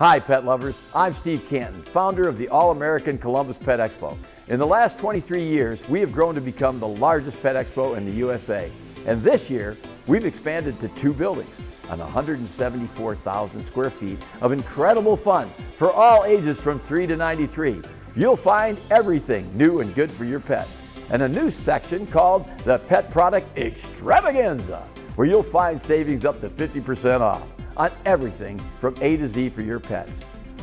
Hi, pet lovers. I'm Steve Cantin, founder of the All American Columbus Pet Expo. In the last 23 years, we have grown to become the largest pet expo in the USA. And this year, we've expanded to two buildings on 174,000 square feet of incredible fun for all ages from 3 to 93. You'll find everything new and good for your pets. And a new section called the Pet Product Extravaganza, where you'll find savings up to 50% off on everything from A to Z for your pets.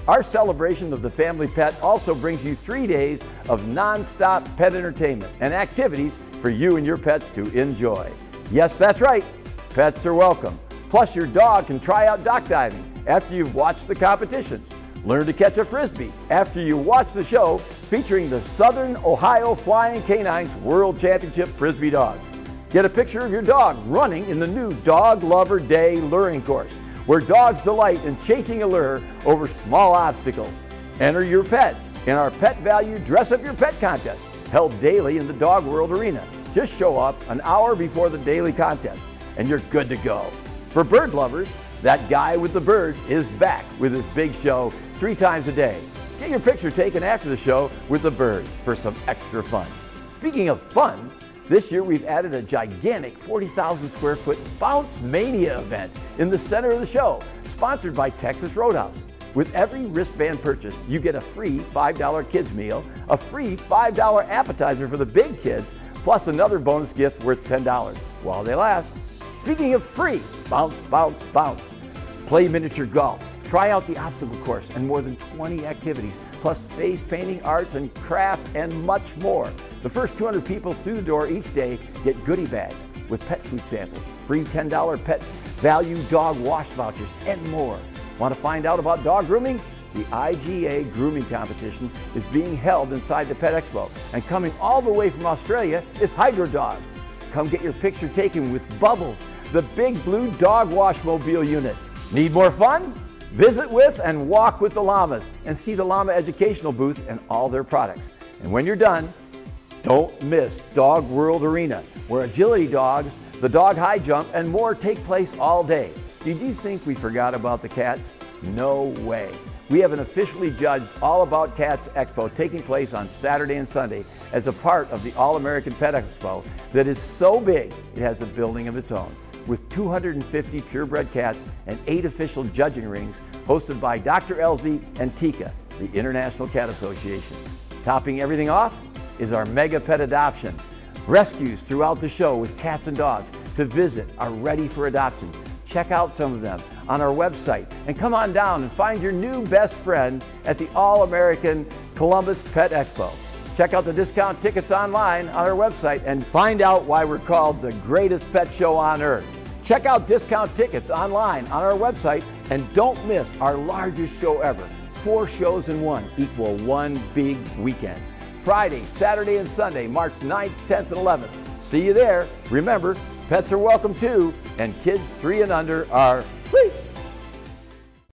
Our celebration of the family pet also brings you three days of non-stop pet entertainment and activities for you and your pets to enjoy. Yes, that's right, pets are welcome. Plus, your dog can try out dock diving after you've watched the competitions. Learn to catch a frisbee after you watch the show featuring the Southern Ohio Flying Canines World Championship Frisbee Dogs. Get a picture of your dog running in the new Dog Lover Day luring course where dogs delight in chasing a lure over small obstacles. Enter your pet in our Pet Valu Dress Up Your Pet contest, held daily in the Dog World Arena. Just show up an hour before the daily contest, and you're good to go. For bird lovers, that guy with the birds is back with his big show three times a day. Get your picture taken after the show with the birds for some extra fun. Speaking of fun, this year we've added a gigantic 40,000 square foot Bounce Mania event in the center of the show, sponsored by Texas Roadhouse. With every wristband purchase, you get a free $5 kids meal, a free $5 appetizer for the big kids, plus another bonus gift worth $10 while they last. Speaking of free, bounce, bounce, bounce. Play miniature golf, try out the obstacle course and more than 20 activities plus face painting, arts and crafts, and much more. The first 200 people through the door each day get goodie bags with pet food samples, free $10 pet value dog wash vouchers, and more. Want to find out about dog grooming? The IGA grooming competition is being held inside the Pet Expo, and coming all the way from Australia is Hydrodog. Come get your picture taken with Bubbles, the big blue dog wash mobile unit. Need more fun? Visit with and walk with the llamas and see the llama educational booth and all their products. And when you're done, don't miss Dog World Arena, where agility dogs, the dog high jump, and more take place all day. Did you think we forgot about the cats? No way. We have an officially judged All About Cats Expo taking place on Saturday and Sunday as a part of the All American Pet Expo that is so big it has a building of its own with 250 purebred cats and eight official judging rings hosted by Dr. Elzy and TICA, the International Cat Association. Topping everything off is our mega pet adoption. Rescues throughout the show with cats and dogs to visit are ready for adoption. Check out some of them on our website and come on down and find your new best friend at the All American Columbus Pet Expo. Check out the discount tickets online on our website and find out why we're called the greatest pet show on earth. Check out discount tickets online on our website and don't miss our largest show ever. Four shows in one equal one big weekend. Friday, Saturday, and Sunday, March 9th, 10th, and 11th. See you there. Remember, pets are welcome too, and kids three and under are